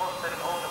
Austin Owner.